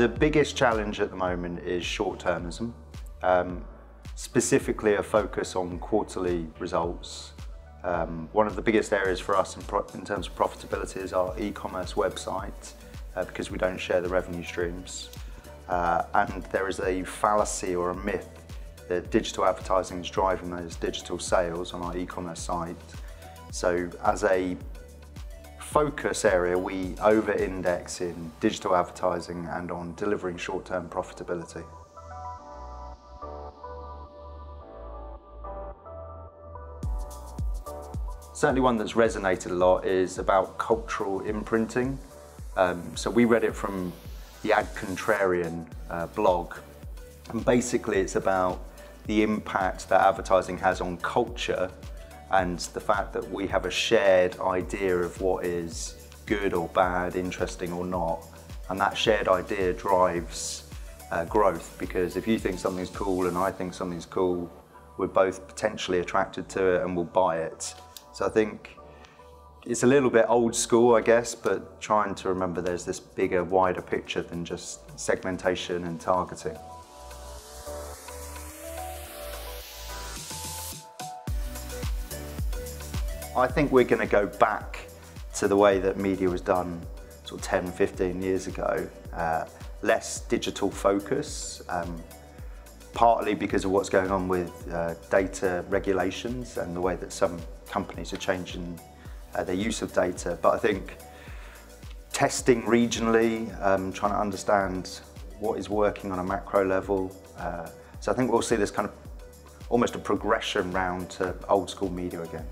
The biggest challenge at the moment is short-termism, um, specifically a focus on quarterly results. Um, one of the biggest areas for us in, in terms of profitability is our e-commerce website uh, because we don't share the revenue streams. Uh, and there is a fallacy or a myth that digital advertising is driving those digital sales on our e-commerce site. So as a focus area, we over-index in digital advertising and on delivering short-term profitability. Certainly one that's resonated a lot is about cultural imprinting. Um, so we read it from the Ad Contrarian uh, blog. And basically it's about the impact that advertising has on culture and the fact that we have a shared idea of what is good or bad, interesting or not. And that shared idea drives uh, growth because if you think something's cool and I think something's cool, we're both potentially attracted to it and we'll buy it. So I think it's a little bit old school, I guess, but trying to remember there's this bigger, wider picture than just segmentation and targeting. I think we're going to go back to the way that media was done sort of 10, 15 years ago. Uh, less digital focus, um, partly because of what's going on with uh, data regulations and the way that some companies are changing uh, their use of data. But I think testing regionally, um, trying to understand what is working on a macro level. Uh, so I think we'll see this kind of almost a progression round to old school media again.